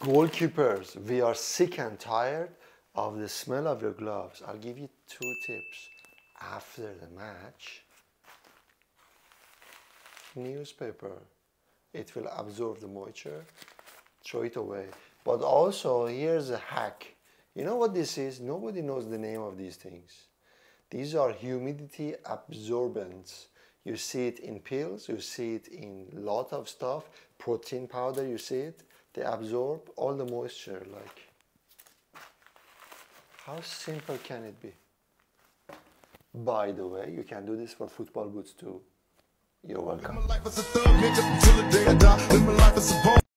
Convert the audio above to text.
Goalkeepers, we are sick and tired of the smell of your gloves. I'll give you two tips. After the match, newspaper, it will absorb the moisture, throw it away. But also, here's a hack. You know what this is? Nobody knows the name of these things. These are humidity absorbents. You see it in pills, you see it in lot of stuff, protein powder, you see it. They absorb all the moisture like. How simple can it be? By the way, you can do this for football boots too. You're welcome.